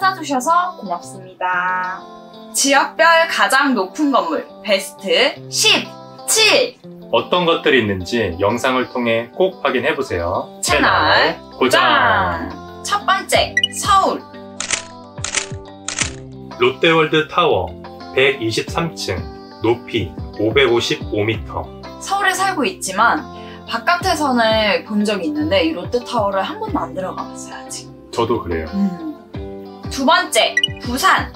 찾아주셔서 고맙습니다. 지역별 가장 높은 건물 베스트 17 어떤 것들이 있는지 영상을 통해 꼭 확인해보세요. 채널 고정! 첫 번째 서울 롯데월드 타워 123층 높이 555m 서울에 살고 있지만 바깥에서는 본 적이 있는데 이 롯데타워를 한 번도 안 들어가 봤어요 아직. 저도 그래요. 음. 두 번째 부산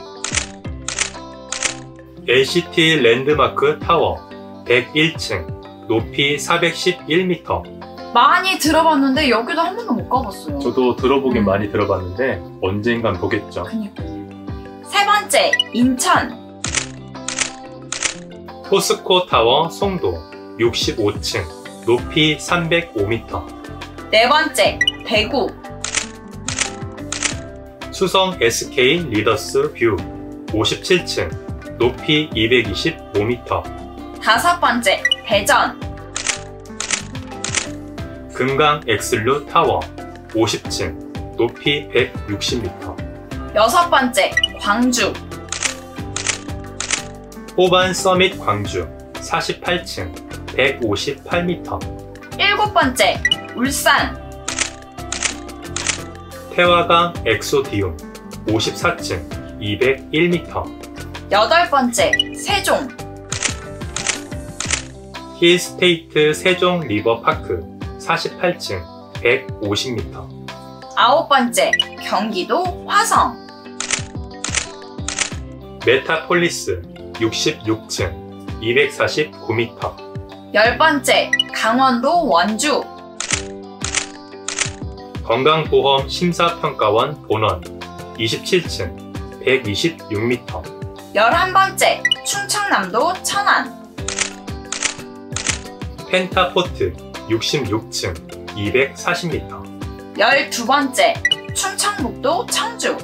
LCT 랜드마크 타워 101층 높이 411m 많이 들어봤는데 여기도 한 번도 못 가봤어요. 저도 들어보긴 음. 많이 들어봤는데 언젠간 보겠죠. 세 번째 인천 포스코 타워 송도 65층 높이 305m 네 번째 대구 수성 SK 리더스 뷰 57층 높이 225m 다섯 번째 대전. 금강 엑슬루 타워 50층 높이 160m 여섯 번째 광주. 호반 서밋 광주 48층 158m 일곱 번째 울산 태화강 엑소디움 54층 201m 여덟 번째 세종. 힐스테이트 세종 리버파크 48층 150m 아홉 번째 경기도 화성. 메타폴리스 66층 249m 열 번째 강원도 원주 건강보험 심사평가원 본원 27층 126m 열한 번째 충청남도 천안. 펜타포트 66층 240m 열두 번째 충청북도 청주.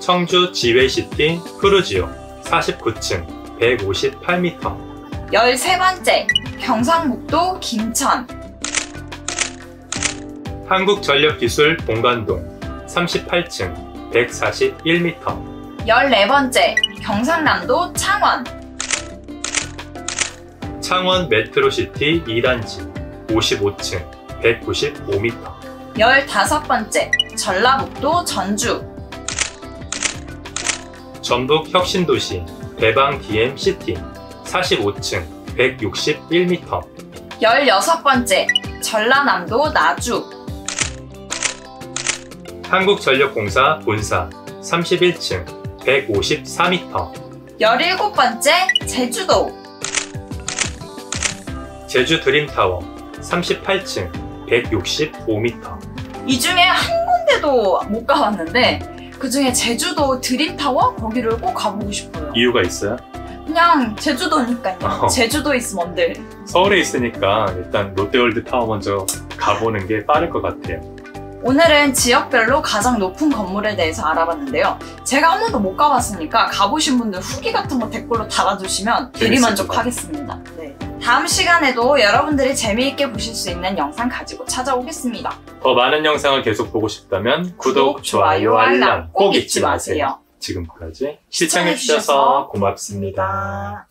청주 지웨시티 푸르지오 49층 158m 열세 번째 경상북도 김천 한국전력기술 본관동 38층 141m 열네 번째 경상남도 창원. 창원 메트로시티 2단지 55층 195m 열다섯 번째 전라북도 전주. 전북 혁신도시 대방 DMCT 45층 161m 열여섯 번째 전라남도 나주 한국전력공사 본사 31층 154m 열일곱 번째 제주도 제주 드림타워 38층 165m 이 중에 한 군데도 못 가봤는데 그 중에 제주도 드림타워 거기를 꼭 가보고 싶어요. 이유가 있어요? 그냥 제주도니까요. 어. 제주도 있으면 뭔들. 서울에 있으니까 일단 롯데월드 타워 먼저 가보는 게 빠를 것 같아요 오늘은 지역별로 가장 높은 건물에 대해서 알아봤는데요. 제가 한 번도 못 가봤으니까 가보신 분들 후기 같은 거 댓글로 달아주시면 대리만족하겠습니다. 네. 다음 시간에도 여러분들이 재미있게 보실 수 있는 영상 가지고 찾아오겠습니다. 더 많은 영상을 계속 보고 싶다면 구독, 좋아요, 알람 꼭 잊지 마세요 지금까지 시청해주셔서 고맙습니다